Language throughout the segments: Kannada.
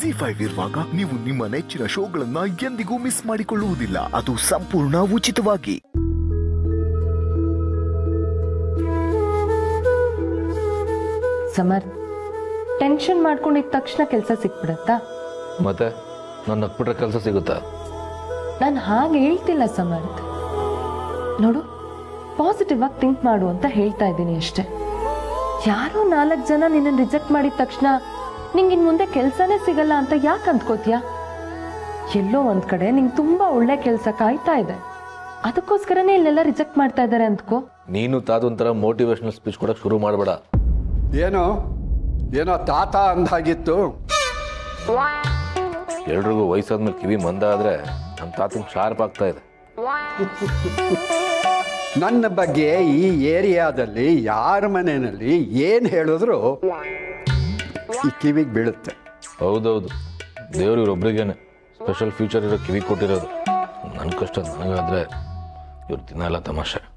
ಜಿ ಫೈವ್ ಇರುವಾಗ ನೀವು ನಿಮ್ಮ ನೆಚ್ಚಿನ ಶೋಗಳನ್ನ ಎಂದಿಗೂ ಮಿಸ್ ಮಾಡಿಕೊಳ್ಳುವುದಿಲ್ಲ. ಅದು ಸಂಪೂರ್ಣ ಉಚಿತವಾಗಿ. ಸಮರ್ ಟೆನ್ಷನ್ ಮಾಡ್ಕೊಂಡಿದ್ದ ತಕ್ಷಣ ಕೆಲಸ ಸಿಕ್ಬಿಡತ್ತಾ? ಮತ್ತೆ ನನ್ನ ನಕ್ಬಿಟ್ರೆ ಕೆಲಸ ಸಿಗುತ್ತಾ? ನಾನು ಹಾಗೆ ಹೇಳ್ತಿಲ್ಲ ಸಮರ್ಥ್ ನೋಡು ಪಾಸಿಟಿವ್ ಆಗಿ ಥಿಂಕ್ ಮಾಡು ಅಂತ ಹೇಳ್ತಾ ಇದ್ದೀನಿ ಅಷ್ಟೇ. ಯಾರೋ ನಾಲ್ಕು ಜನ ನಿನ್ನನ್ನು ರಿಜೆಕ್ಟ್ ಮಾಡಿದ ತಕ್ಷಣ ನಿಂಗೆ ಇನ್ನು ಮುಂದೆ ಕೆಲಸನೇ ಸಿಗಲ್ಲ ಅಂತ ಯಾಕೆ ಅಂದ್ಕೋತೀಯಾ? ಎಲ್ಲೋ ಒಂದ್ ಕಡೆ ನಿಂಗೆ ತುಂಬಾ ಒಳ್ಳೆ ಕೆಲಸ ಕಾಯ್ತಾ ಇದೆ. ಅದಕ್ಕೋಸ್ಕರನೇ ಇಲ್ಲೆಲ್ಲ ರಿಜೆಕ್ಟ್ ಮಾಡ್ತಾ ಇದ್ದಾರೆ ಅಂದ್ಕೋ. ನೀನು ತಾತೊಂಥರ ಮೋಟಿವೇಶನಲ್ ಸ್ಪೀಚ್ ಕೊಡಕ್ಕೆ ಶುರು ಮಾಡಬೇಡ. ಏನೋ? ಏನೋ ತಾತ ಅಂದಾಗಿತ್ತು. ಎಲ್ರಿಗೂ ವಯಸ್ಸಾದ್ಮೇಲೆ ಕಿವಿ ಮಂದ ಆದ್ರೆ ನಮ್ಮ ತಾತನ ಶಾರ್ಪ್ ಆಗ್ತಾ ಇದೆ. ನನ್ನ ಬಗ್ಗೆ ಈ ಏರಿಯಾದಲ್ಲಿ ಯಾರ ಮನೆಯಲ್ಲಿ ಏನು ಹೇಳಿದ್ರು ಈ ಕಿವಿಗೆ ಬೀಳುತ್ತೆ. ಹೌದೌದು. ದೇವ್ರು ಇವ್ರೊಬ್ರಿಗೇನೆ. ಸ್ಪೆಷಲ್ ಫ್ಯೂಚರ್ ಇರೋ ಕಿವಿ ಕೊಟ್ಟಿರೋದು. ನನ್ನ ಕಷ್ಟ ನನಗಾದ್ರೆ ಇವ್ರು ತಿನ್ನಲ್ಲ ತಮಾಷೆ.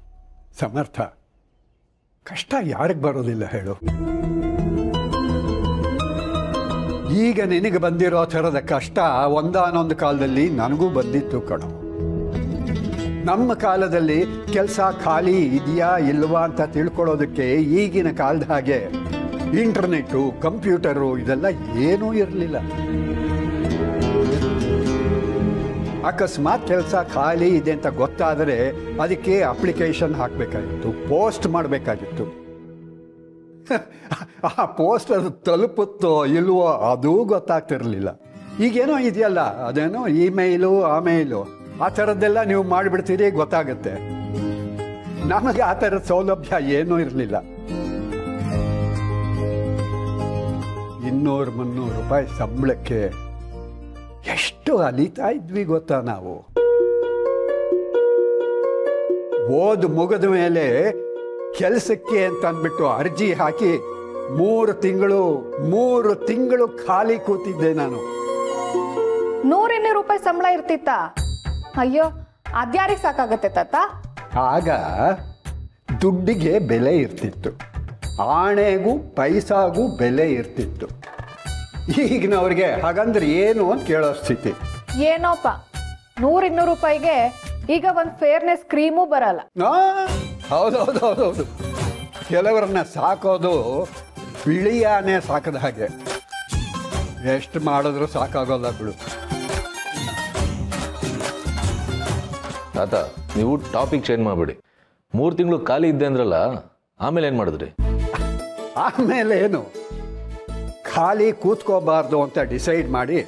ಸಮರ್ಥ ಕಷ್ಟ ಯಾರಿಗೆ ಬರೋದಿಲ್ಲ ಹೇಳು. ಈಗ ನಿನಗೆ ಬಂದಿರೋ ಥರದ ಕಷ್ಟ ಒಂದಾನೊಂದು ಕಾಲದಲ್ಲಿ ನನಗೂ ಬಂದಿತ್ತು ಕಣೋ. ನಮ್ಮ ಕಾಲದಲ್ಲಿ ಕೆಲಸ ಖಾಲಿ ಇದೆಯಾ ಇಲ್ವಾ ಅಂತ ತಿಳ್ಕೊಳ್ಳೋದಕ್ಕೆ ಈಗಿನ ಕಾಲದ ಹಾಗೆ ಇಂಟರ್ನೆಟ್ಟು ಕಂಪ್ಯೂಟರು, ಇದೆಲ್ಲ ಏನೂ ಇರಲಿಲ್ಲ. ಅಕಸ್ಮಾತ್ ಕೆಲಸ ಖಾಲಿ ಇದೆ ಅಂತ ಗೊತ್ತಾದರೆ ಅದಕ್ಕೆ ಅಪ್ಲಿಕೇಶನ್ ಹಾಕಬೇಕಾಗಿತ್ತು, ಪೋಸ್ಟ್ ಮಾಡಬೇಕಾಗಿತ್ತು. ಆ ಪೋಸ್ಟ್ ಅದು ತಲುಪುತ್ತೋ ಇಲ್ವೋ ಅದೂ ಗೊತ್ತಾಗ್ತಿರಲಿಲ್ಲ. ಈಗೇನೋ ಇದೆಯಲ್ಲ, ಅದೇನೋ ಇಮೇಲು, ಆಮೇಲು, ಆ ಥರದ್ದೆಲ್ಲ ನೀವು ಮಾಡಿಬಿಡ್ತೀರಿ ಗೊತ್ತಾಗುತ್ತೆ. ನಮಗೆ ಆ ಥರದ ಸೌಲಭ್ಯ ಏನೂ ಇರಲಿಲ್ಲ. ಇನ್ನೂರು ಮುನ್ನೂರು ರೂಪಾಯಿ ಸಂಬಳಕ್ಕೆ ಎಷ್ಟು ಅಲಿತಾ ಇದ್ವಿ ಗೊತ್ತಾ ನಾವು? ಓದು ಮುಗಿದ ಮೇಲೆ ಕೆಲಸಕ್ಕೆ ಅಂತ ಅಂದ್ಬಿಟ್ಟು ಅರ್ಜಿ ಹಾಕಿ ಮೂರು ತಿಂಗಳು ಮೂರು ತಿಂಗಳು ಖಾಲಿ ಕೂತಿದ್ದೆ ನಾನು. ನೂರಿನ್ನೂರು ರೂಪಾಯಿ ಸಂಬಳ ಇರ್ತಿತ್ತ? ಅಯ್ಯೋ ಅದ್ಯಾರಿಗೆ ಸಾಕಾಗತ್ತೆ ತಾತ? ಆಗ ದುಡ್ಡಿಗೆ ಬೆಲೆ ಇರ್ತಿತ್ತು. ಆಣೆಗೂ ಪೈಸಾಗೂ ಬೆಲೆ ಇರ್ತಿತ್ತು. ಈಗಿನ ಅವ್ರಿಗೆ ಹಾಗಂದ್ರೆ ಏನು ಅಂತ ಕೇಳೋ ಸ್ಥಿತಿ. ಏನೋಪ್ಪ ನೂರಿನ್ನೂರು ರೂಪಾಯಿಗೆ ಈಗ ಒಂದು ಫೇರ್ನೆಸ್ ಕ್ರೀಮು ಬರಲ್ಲ. ಹೌದು ಹೌದೌದು ಹೌದೌದು ಕೆಲವರನ್ನ ಸಾಕೋದು ಬಿಳಿಯಾನೆ ಸಾಕದ ಹಾಗೆ. ಎಷ್ಟು ಮಾಡಿದ್ರು ಸಾಕಾಗೋಲ್ಲ ಬಿಡು. ತಾತ ನೀವು ಟಾಪಿಕ್ ಚೇಂಜ್ ಮಾಡಿಬಿಡಿ. ಮೂರು ತಿಂಗಳು ಖಾಲಿ ಇದ್ದೆ ಅಂದ್ರಲ್ಲ ಆಮೇಲೆ ಏನು ಮಾಡಿದ್ರಿ? ಆಮೇಲೆ ಏನು? ಖಾಲಿ ಕೂತ್ಕೋಬಾರ್ದು ಅಂತ ಡಿಸೈಡ್ ಮಾಡಿ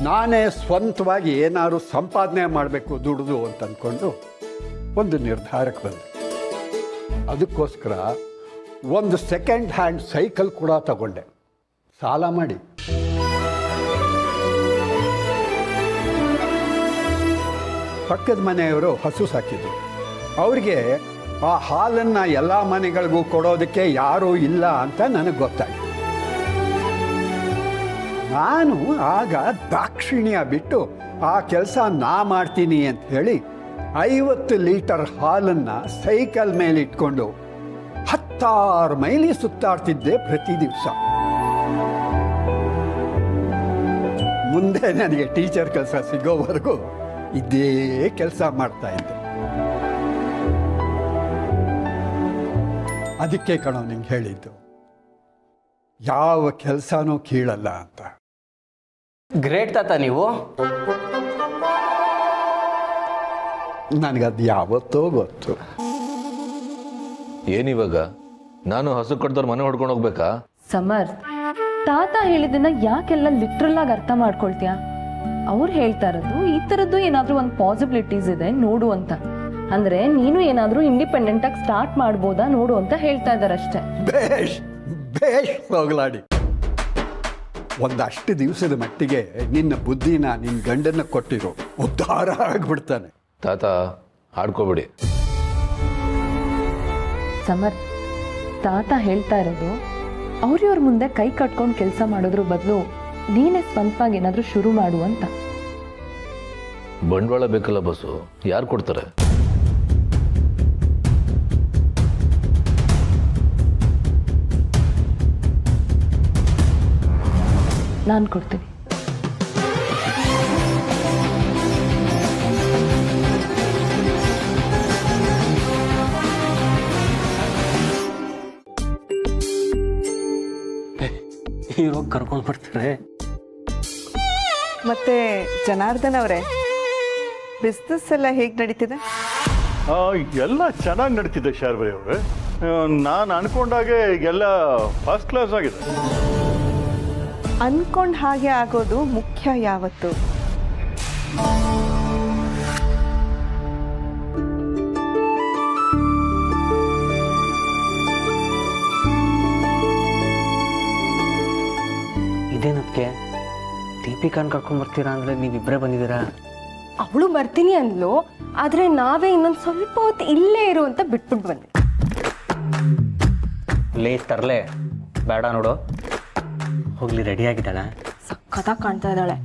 ನಾನೇ ಸ್ವಂತವಾಗಿ ಏನಾದ್ರು ಸಂಪಾದನೆ ಮಾಡಬೇಕು ದುಡಿದು ಅಂತ ಅಂದ್ಕೊಂಡು ಒಂದು ನಿರ್ಧಾರಕ್ಕೆ ಬಂದೆ. ಅದಕ್ಕೋಸ್ಕರ ಒಂದು ಸೆಕೆಂಡ್ ಹ್ಯಾಂಡ್ ಸೈಕಲ್ ಕೂಡ ತಗೊಂಡೆ. ಸಾಲ ಮಾಡಿ. ಪಕ್ಕದ ಮನೆಯವರು ಹಸು ಸಾಕಿದ್ರು. ಅವ್ರಿಗೆ ಆ ಹಾಲನ್ನು ಎಲ್ಲ ಮನೆಗಳಿಗೂ ಕೊಡೋದಕ್ಕೆ ಯಾರೂ ಇಲ್ಲ ಅಂತ ನನಗೆ ಗೊತ್ತಾಯ್ತು. ನಾನು ಆಗ ದಾಕ್ಷಿಣ್ಯ ಬಿಟ್ಟು, ಆ ಕೆಲಸ ನಾ ಮಾಡ್ತೀನಿ ಅಂತ ಹೇಳಿ ಐವತ್ತು ಲೀಟರ್ ಹಾಲನ್ನು ಸೈಕಲ್ ಮೇಲೆ ಇಟ್ಕೊಂಡು ಹತ್ತಾರು ಮೈಲಿ ಸುತ್ತಾಡ್ತಿದ್ದೆ ಪ್ರತಿ ದಿವಸ. ಮುಂದೆ ನನಗೆ ಟೀಚರ್ ಕೆಲಸ ಸಿಗೋವರೆಗೂ ಇದೇ ಕೆಲಸ ಮಾಡ್ತಾ ಇದ್ದೆ. ಅದಕ್ಕೆ ಕಣೋ ನಿಂಗೆ ಹೇಳಿದ್ದು. ಯಾವ ಕೆಲಸನೂ ಕೀಳಲ್ಲ ಅಂತ. ಗ್ರೇಟ್ ತಾತ ನೀವು. ನನಗದು ಯಾವತ್ತೋ ಗೊತ್ತು. ಏನಿವಾಗ? ನಾನು ಹಸು ಕಡ್ದವ್ರ ಮನೆ ಹೊಡ್ಕೊಂಡು ಹೋಗ್ಬೇಕಾ? ಸಮರ್ಥ ತಾತ ಹೇಳಿದ್ದನ್ನ ಯಾಕೆಲ್ಲ ಲಿಟ್ರಲ್ ಆಗಿ ಅರ್ಥ ಮಾಡ್ಕೊಳ್ತೀಯ? ಅವ್ರು ಹೇಳ್ತಾ ಇರೋದು ಈ ಥರದ್ದು ಏನಾದ್ರೂ ಒಂದು ಪಾಸಿಬಿಲಿಟೀಸ್ ಇದೆ ನೋಡು ಅಂತ. ಅಂದ್ರೆ ನೀನು ಏನಾದ್ರೂ ಇಂಡಿಪೆಂಡೆಂಟ್ ಆಗಿ ಸ್ಟಾರ್ಟ್ ಮಾಡ್ಬೋದಾ ನೋಡು ಅಂತ ಹೇಳ್ತಾ ಇದ್ದಾರೆ ಅಷ್ಟೇ. ಬೇಷ್ ಬೇಷ್ ಹೋಗ್ಲಾಡಿ. ಒಂದಷ್ಟು ದಿವಸದ ಮಟ್ಟಿಗೆ ನಿನ್ನ ಬುದ್ಧಿನ ನಿನ್ನ ಗಂಡನ್ನ ಕೊಟ್ಟಿರೋ ಉದ್ಧಾರ ಆಗ್ಬಿಡ್ತಾನೆ. ತಾತ ಆಡ್ಕೋಬಿಡಿ. ಸಮರ್ ತಾತ ಹೇಳ್ತಾ ಇರೋದು ಅವ್ರಿವ್ರ ಮುಂದೆ ಕೈ ಕಟ್ಕೊಂಡು ಕೆಲಸ ಮಾಡೋದ್ರ ಬದಲು ನೀನೇ ಸ್ವಂತವಾಗಿ ಏನಾದ್ರೂ ಶುರು ಮಾಡು ಅಂತ. ಬಂಡವಾಳ ಬೇಕಲ್ಲ ಬಸ್ಸು ಯಾರು ಕೊಡ್ತಾರೆ? ನಾನು ಕೊಡ್ತೀನಿ. ಹೀರೋ ಕರ್ಕೊಂಡು ಬರ್ತಾರೆ. ಮತ್ತೆ ಜನಾರ್ದನ್ ಅವರೇ ಬಿಸ್ನೆಸ್ ಎಲ್ಲ ಹೇಗೆ ನಡೀತಿದೆ? ಆ, ಎಲ್ಲ ಚೆನ್ನಾಗಿ ನಡೀತಿದೆ ಶಾರ್ಬರಿ ಅವರೇ. ನಾನು ಅನ್ಕೊಂಡಾಗೆ ಎಲ್ಲ ಫಸ್ಟ್ ಕ್ಲಾಸ್ ಆಗಿದೆ. ಅನ್ಕೊಂಡ್ ಹಾಗೆ ಆಗೋದು ಮುಖ್ಯ ಯಾವತ್ತು? ಇದೇನಕ್ಕೆ? ದೀಪಿಕಾನ್ ಕರ್ಕೊಂಡ್ ಬರ್ತೀರಾ ಅಂದ್ರೆ ನೀವಿಬ್ಬರೇ ಬಂದಿದ್ದೀರಾ? ಅವಳು ಬರ್ತೀನಿ ಅಂದ್ಲು ಆದ್ರೆ ನಾವೇ ಇನ್ನೊಂದು ಸ್ವಲ್ಪ ಹೊತ್ತು ಇಲ್ಲೇ ಇರು ಅಂತ ಬಿಟ್ಬಿಟ್ಟು ಬಂದೆ. ಲೇ ತರ್ಲೆ ಬೇಡ ನೋಡು. ಹೋಗ್ಲಿ ರೆಡಿ ಆಗಿದ್ದಾಳೆ? ಸಖತ್ತಾಗಿ ಕಾಣ್ತಾ ಇದ್ದಾಳೆ.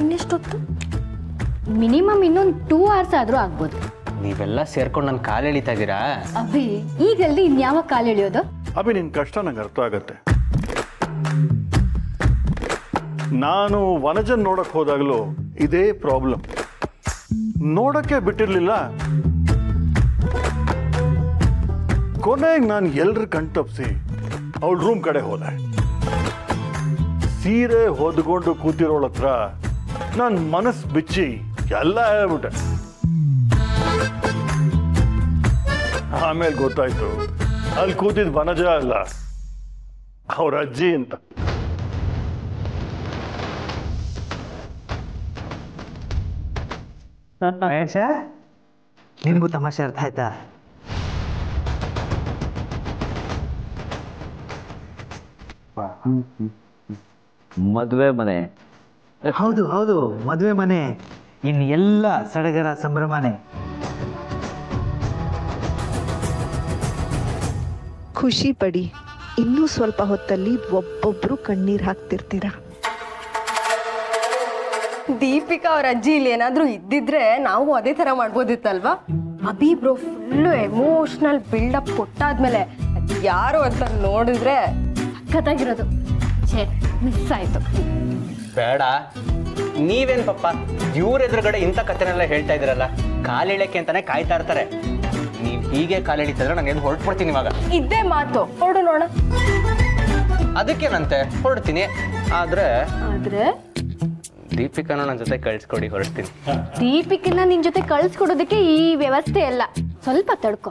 ಇನ್ನೆಷ್ಟೊತ್ತು? ಮಿನಿಮಮ್ ಇನ್ನೊಂದು ಟೂ ಅವರ್ಸ್ ಆದರೂ ಆಗ್ಬೋದು. ನೀವೆಲ್ಲ ಸೇರ್ಕೊಂಡು ನನ್ನ ಕಾಲು ಎಳಿತಾ ಇದ್ದೀರಾ? ಅಭಿ ಈಗಲ್ಲಿ ಇನ್ಯಾವ ಕಾಲು ಎಳಿಯೋದು? ಅಭಿ ನಿನ್ನ ಕಷ್ಟ ನಂಗೆ ಅರ್ಥ ಆಗತ್ತೆ. ನಾನು ವನಜನ್ ನೋಡಕ್ ಹೋದಾಗಲೂ ಇದೇ ಪ್ರಾಬ್ಲಮ್ ನೋಡಕ್ಕೆ ಬಿಟ್ಟಿರ್ಲಿಲ್ಲ. ಕೊನೆಗೆ ನಾನು ಎಲ್ರ ಕಣ್ತಪ್ಸಿ ಅವಳ ರೂಮ್ ಕಡೆ ಹೋದೆ. ಸೀರೆ ಹೊದ್ಕೊಂಡು ಕೂತಿರೋಳ ಹತ್ರ ನಾನು ಮನಸ್ಸು ಬಿಚ್ಚಿ ಎಲ್ಲ ಹೇಳ್ಬಿಟ್ಟೆ. ಆಮೇಲೆ ಗೊತ್ತಾಯ್ತು ಅಲ್ಲಿ ಕೂತಿದ್ ವನಜ ಅಲ್ಲ ಅವ್ರ ಅಜ್ಜಿ ಅಂತ. ಮಹೇಶ? ನಿನ್ಗೂ ತಮಾಷೆ ಅರ್ಥ ಆಯ್ತಾ? ಮದುವೆ ಮನೆ. ಹೌದು ಹೌದು ಮದುವೆ ಮನೆ. ಇನ್ನು ಎಲ್ಲ ಸಡಗರ ಸಂಭ್ರಮನೆ. ಖುಷಿ ಪಡಿ. ಇನ್ನೂ ಸ್ವಲ್ಪ ಹೊತ್ತಲ್ಲಿ ಒಬ್ಬೊಬ್ರು ಕಣ್ಣೀರ್ ಹಾಕ್ತಿರ್ತೀರ? ದೀಪಿಕಾ ಅವ್ರ ಅಜ್ಜಿ ಇಲ್ಲಿ ಏನಾದ್ರೂ ಇದ್ದಿದ್ರೆ ನಾವು ಅದೇ ತರ ಮಾಡ್ಬೋದಿತ್ತಲ್ವಾ? Abhi bro full emotional buildup ಕೊಟ್ಟಾದ್ಮೇಲೆ ಯಾರು ಅಂತ ನೋಡಿದ್ರೆ ಸಖತ್ತಾಗಿರೋದು. ಛೇ ಮಿಸ್ ಆಯ್ತು. ಬೇಡ. ನೀವೇನ್ ಪಪ್ಪ ಇವ್ರ ಎದುರುಗಡೆ ಇಂಥ ಕಥೆನೆಲ್ಲ ಹೇಳ್ತಾ ಇದ್ದೀರಲ್ಲ ಕಾಲಿಳಕ್ಕೆ ಅಂತಾನೆ ಕಾಯ್ತಾ ಇರ್ತಾರೆ. ನೀವು ಹೀಗೆ ಕಾಲೆಳಿತಿದ್ರೆ ನಾನು ಎದ್ದು ಹೊರಟ್ಬಿಡ್ತೀನಿ ಇವಾಗ. ಇದ್ದೇ ಮಾತು. ಹೊರಡು ನೋಡ ಅದಕ್ಕೇನಂತೆ ಹೊರಡ್ತೀನಿ. ಆದ್ರೆ ಆದ್ರೆ? ದೀಪಿಕಾನ ನನ್ನ ಜೊತೆ ಕಳ್ಸ್ಕೊಡಿ ಹೊರಡ್ತೀನಿ. ದೀಪಿಕನ್ನ ನಿನ್ ಜೊತೆ ಕಳ್ಸ್ಕೊಡೋದಕ್ಕೆ ಈ ವ್ಯವಸ್ಥೆ ಎಲ್ಲ ಸ್ವಲ್ಪ ತಡ್ಕೊ.